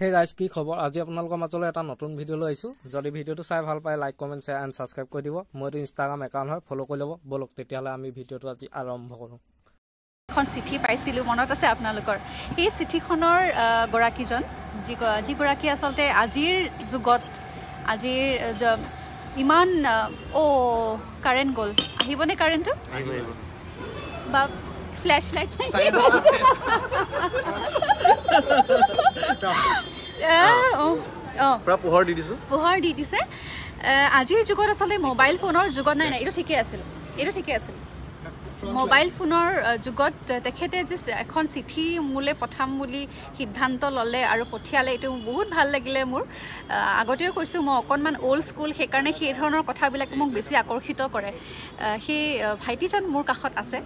সেই গাইজ কি খবৰ? আজি আপোনালোকৰ মাজলৈ এটা নতুন ভিডিঅ' লৈ আহিছোঁ। যদি ভিডিঅ'টো চাই ভাল পায় like comment share and subscribe কৰি দিব। মোৰ এইটো ইনষ্টাগ্ৰাম একাউণ্ট হয় ফ'ল' কৰি ল'ব। ব'লক তেতিয়াহ'লে আমি ভিডিঅ'টো আজি আৰম্ভ কৰোঁ। এখন চিঠি পাইছিলোঁ মনত আছে আপোনালোকৰ? সেই চিঠিখনৰ গৰাকীজন যি যিগৰাকী আচলতে আজিৰ যুগত আজিৰ ইমান অ' কাৰেণ্ট গ'ল। আহিবনে কাৰেণ্টটো বা ফ্লেছ লাইট পোহৰ দি দিছো। পোহৰ দি দিছে। আজিৰ যুগত আচলতে মোবাইল ফোনৰ যুগত নাই নাই এইটো ঠিকেই আছিল। এইটো ঠিকেই আছিল। মোবাইল ফোনৰ যুগত তেখেতে যে এখন চিঠি মোলৈ পঠাম বুলি সিদ্ধান্ত ল'লে আৰু পঠিয়ালে এইটো বহুত ভাল লাগিলে মোৰ। আগতেও কৈছোঁ মই অকণমান অ'ল্ড স্কুল সেইকাৰণে সেই ধৰণৰ কথাবিলাকে মোক বেছি আকৰ্ষিত কৰে। সেই ভাইটিজন মোৰ কাষত আছে।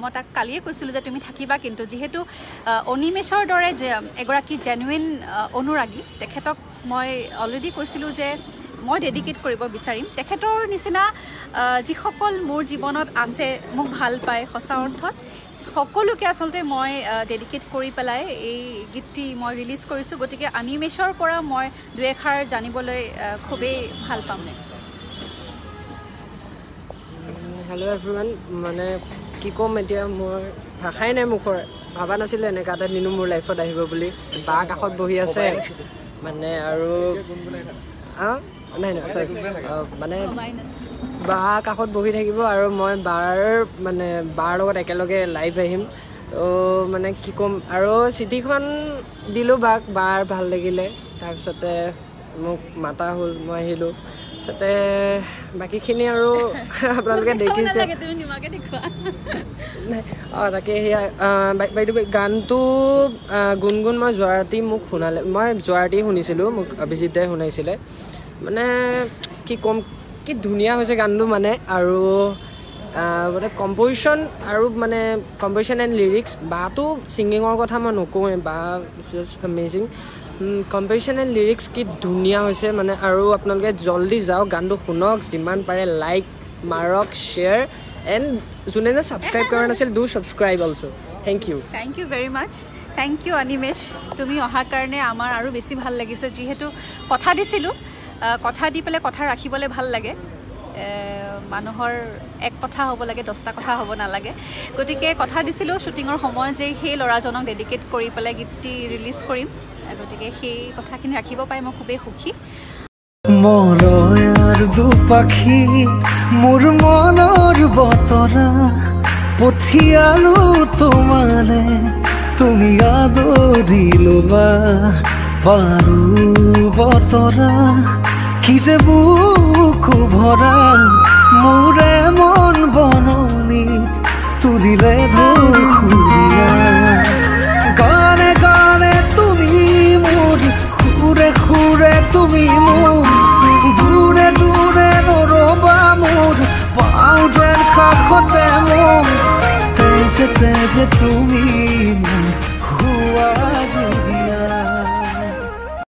মই তাক কালিয়ে কৈছিলোঁ যে তুমি থাকিবা কিন্তু যিহেতু আহ, অনিমেষৰ দৰে এগৰাকী জেনুইন অনুৰাগী তেখেতক মই অলৰেডি কৈছিলোঁ যে মই ডেডিকেট কৰিব বিচাৰিম। তেখেতৰ নিচিনা যিসকল মোৰ জীৱনত আছে মোক ভাল পায় সঁচা অৰ্থত সকলোকে আচলতে মই ডেডিকেট কৰি পেলাই এই গীতটি মই ৰিলিজ কৰিছোঁ। গতিকে আনিমেছৰ পৰা মই দুই এষাৰ জানিবলৈ খুবেই ভাল পাম। হেল্ল' এভৰিৱান মানে কি ক'ম এতিয়া মোৰ ভাষাই নাই মুখৰ। ভবা নাছিলোঁ এনেকুৱা এটা দিনো মোৰ লাইফত আহিব বুলি। বা কাষত বহি আছে। মানে আৰু? নাই নাই মানে বা কাষত বহি থাকিব আৰু মই বাৰ মানে বাৰ লগত একেলগে লাইভ আহিম। ত' মানে কি ক'ম আৰু চিঠিখন দিলোঁ বাক বাৰ ভাল লাগিলে। তাৰপিছতে মোক মাতা হ'ল মই আহিলোঁ। তাৰপিছতে বাকীখিনি আৰু আপোনালোকে দেখিছে। অঁ তাকে সেয়া বাইদেউ গানটো গুণগুণ মই যোৱা ৰাতি মোক শুনালে মই যোৱা ৰাতি শুনিছিলোঁ মোক অভিজিতে শুনাইছিলে। মানে কি ক'ম কি ধুনীয়া হৈছে গানটো মানে আৰু মানে কম্পজিশ্যন আৰু মানে কম্পজিশ্যন এণ্ড লিৰিক্স বাটো ছিংগিঙৰ কথা মই নকওঁৱেই বা এমেজিং কম্পজিশ্যন এণ্ড লিৰিক্স কি ধুনীয়া হৈছে মানে আৰু আপোনালোকে জল্দি যাওক গানটো শুনক যিমান পাৰে লাইক মাৰক শ্বেয়াৰ এণ্ড যোনে যে ছাবস্ক্ৰাইব কৰা নাছিল do subscribe also' thank you thank you very much thank you Animesh তুমি অহাৰ কাৰণে আমাৰ আৰু বেছি ভাল লাগিছে। যিহেতু কথা দিছিলোঁ কথা দি পেলাই কথা ৰাখিবলৈ ভাল লাগে। মানুহৰ এক কথা হ'ব লাগে দহটা কথা হ'ব নালাগে। গতিকে কথা দিছিলোঁ শ্বুটিঙৰ সময়ত যে সেই ল'ৰাজনক ডেডিকেট কৰি পেলাই গীতটি ৰিলিজ কৰিম। গতিকে সেই কথাখিনি ৰাখিব পাই মই খুবেই সুখী। মৰয়াৰ মোৰ মনৰ বতৰা পঠিয়ালো তোমালে তুমি আদৰি ল'বা পাৰো বতৰা। যে বুকু ভৰা মোৰে মন বননিত তুলিলে গানে গানে তুমি মোৰ সুৰে সুৰে তুমি মোৰ দূৰে দূৰে নৰবা মোৰ পাওঁ যেন কাষতে মোৰ। তেজে তেজে তুমি মোৰ